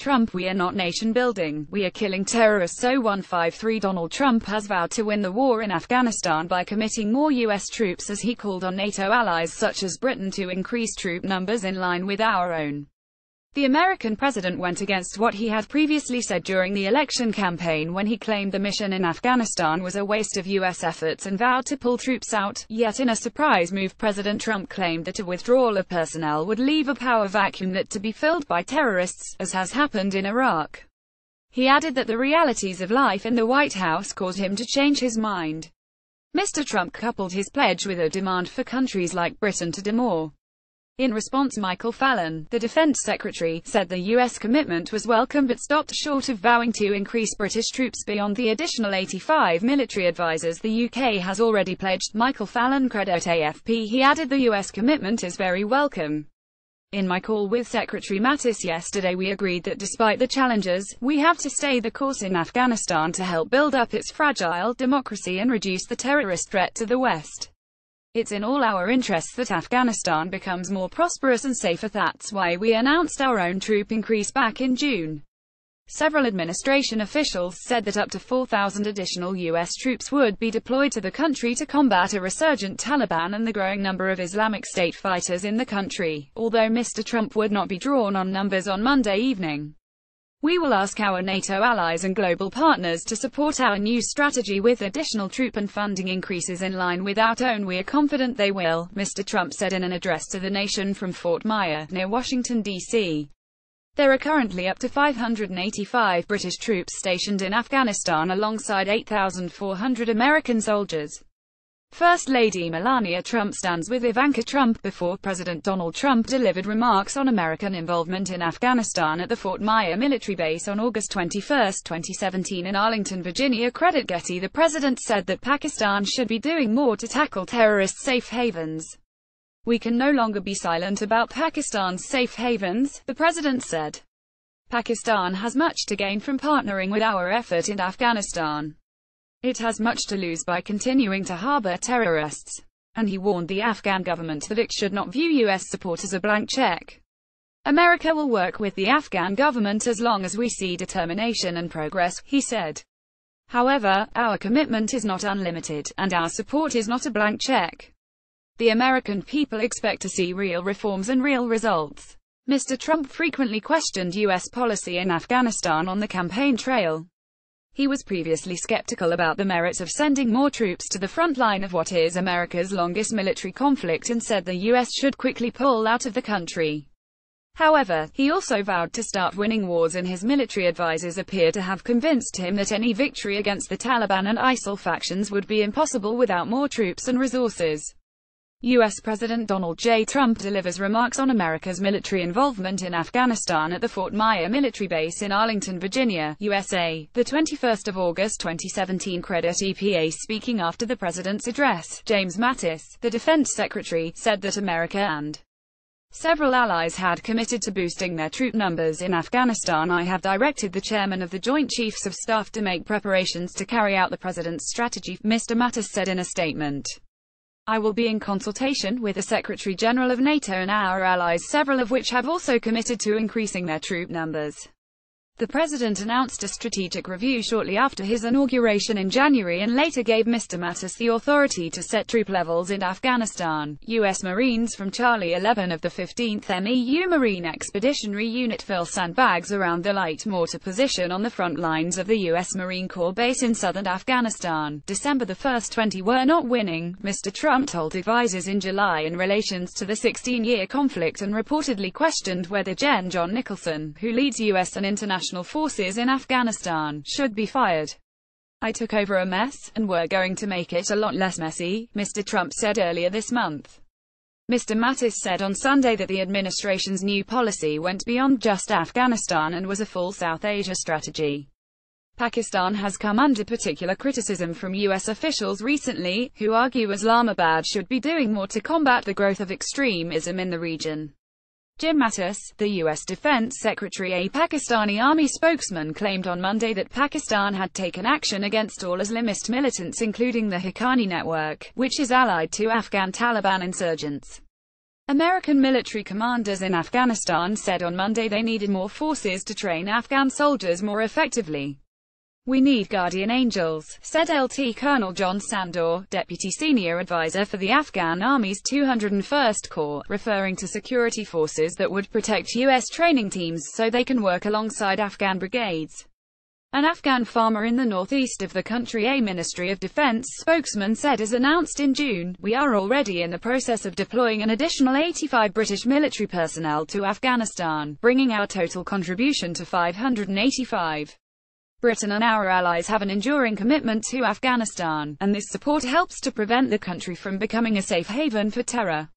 Trump We are not nation building, we are killing terrorists. 0153 Donald Trump has vowed to win the war in Afghanistan by committing more U.S. troops as he called on NATO allies such as Britain to increase troop numbers in line with our own. The American president went against what he had previously said during the election campaign when he claimed the mission in Afghanistan was a waste of U.S. efforts and vowed to pull troops out. Yet in a surprise move President Trump claimed that a withdrawal of personnel would leave a power vacuum that to be filled by terrorists, as has happened in Iraq. He added that the realities of life in the White House caused him to change his mind. Mr. Trump coupled his pledge with a demand for countries like Britain to do more. In response Michael Fallon, the defense secretary, said the U.S. commitment was welcome but stopped short of vowing to increase British troops beyond the additional 85 military advisers the UK has already pledged. Michael Fallon credit AFP he added the U.S. commitment is very welcome. In my call with Secretary Mattis yesterday we agreed that despite the challenges, we have to stay the course in Afghanistan to help build up its fragile democracy and reduce the terrorist threat to the West. It's in all our interests that Afghanistan becomes more prosperous and safer that's why we announced our own troop increase back in June. Several administration officials said that up to 4,000 additional U.S. troops would be deployed to the country to combat a resurgent Taliban and the growing number of Islamic State fighters in the country, although Mr. Trump would not be drawn on numbers on Monday evening. We will ask our NATO allies and global partners to support our new strategy with additional troop and funding increases in line with our own. We are confident they will, Mr. Trump said in an address to the nation from Fort Myer, near Washington, D.C. There are currently up to 585 British troops stationed in Afghanistan alongside 8,400 American soldiers. First Lady Melania Trump stands with Ivanka Trump before President Donald Trump delivered remarks on American involvement in Afghanistan at the Fort Myer military base on August 21, 2017 in Arlington, Virginia. Credit Getty The president said that Pakistan should be doing more to tackle terrorist safe havens. We can no longer be silent about Pakistan's safe havens, the president said. Pakistan has much to gain from partnering with our effort in Afghanistan. It has much to lose by continuing to harbor terrorists. And he warned the Afghan government that it should not view U.S. support as a blank check. America will work with the Afghan government as long as we see determination and progress, he said. However, our commitment is not unlimited, and our support is not a blank check. The American people expect to see real reforms and real results. Mr. Trump frequently questioned U.S. policy in Afghanistan on the campaign trail. He was previously skeptical about the merits of sending more troops to the front line of what is America's longest military conflict and said the U.S. should quickly pull out of the country. However, he also vowed to start winning wars and his military advisers appear to have convinced him that any victory against the Taliban and ISIL factions would be impossible without more troops and resources. U.S. President Donald J. Trump delivers remarks on America's military involvement in Afghanistan at the Fort Myer military base in Arlington, Virginia, USA, the 21st of August 2017 Credit EPA speaking after the president's address, James Mattis, the defense secretary, said that America and Several allies had committed to boosting their troop numbers in Afghanistan. I have directed the chairman of the Joint Chiefs of Staff to make preparations to carry out the president's strategy, Mr. Mattis said in a statement. I will be in consultation with the Secretary General of NATO and our allies several of which have also committed to increasing their troop numbers. The president announced a strategic review shortly after his inauguration in January and later gave Mr. Mattis the authority to set troop levels in Afghanistan. U.S. Marines from Charlie 11 of the 15th MEU Marine Expeditionary Unit fill sandbags around the light mortar position on the front lines of the U.S. Marine Corps base in southern Afghanistan. December the 1st 20 were not winning, Mr. Trump told advisers in July in relations to the 16-year conflict and reportedly questioned whether Gen. John Nicholson, who leads U.S. and international forces in Afghanistan, should be fired. I took over a mess, and we're going to make it a lot less messy, Mr. Trump said earlier this month. Mr. Mattis said on Sunday that the administration's new policy went beyond just Afghanistan and was a full South Asia strategy. Pakistan has come under particular criticism from U.S. officials recently, who argue Islamabad should be doing more to combat the growth of extremism in the region. Jim Mattis, the U.S. Defense Secretary a Pakistani army spokesman claimed on Monday that Pakistan had taken action against all Islamist militants including the Haqqani network, which is allied to Afghan Taliban insurgents. American military commanders in Afghanistan said on Monday they needed more forces to train Afghan soldiers more effectively. We need guardian angels, said LT Colonel John Sandor, deputy senior advisor for the Afghan Army's 201st Corps, referring to security forces that would protect U.S. training teams so they can work alongside Afghan brigades. An Afghan farmer in the northeast of the country, a Ministry of Defense spokesman said as announced in June, we are already in the process of deploying an additional 85 British military personnel to Afghanistan, bringing our total contribution to 585. Britain and our allies have an enduring commitment to Afghanistan, and this support helps to prevent the country from becoming a safe haven for terror.